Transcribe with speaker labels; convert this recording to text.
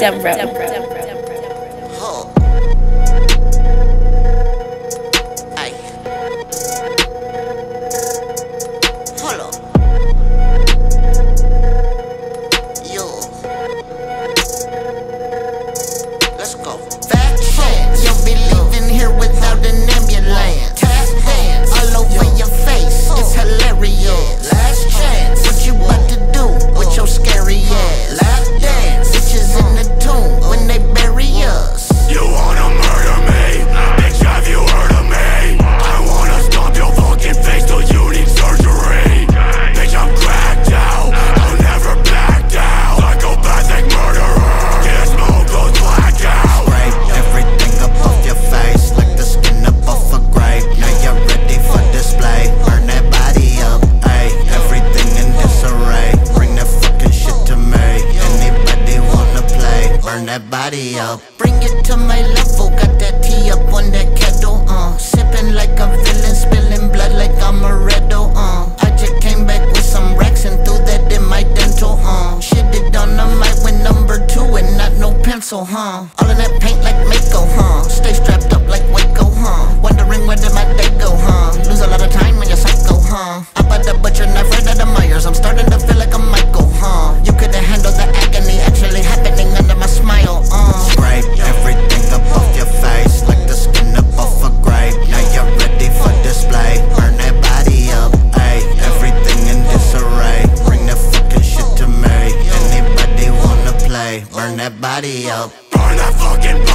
Speaker 1: Deborah.
Speaker 2: Huh. That body up. Bring it to my level. Got that tea up on that kettle, uh. Sipping like a villain, spilling blood like a redo, uh. I just came back with some racks and threw that in my dental, uh. Shit it on the mic with number two and not no pencil, huh? All in that paint like Mako, huh? Stay strapped up like Waco, huh? Wondering where did my day go, huh? Lose a lot of time when you're psycho, huh? I bought the butcher knife right out of Myers. I'm starting to feel Burn that body up. Burn that fucking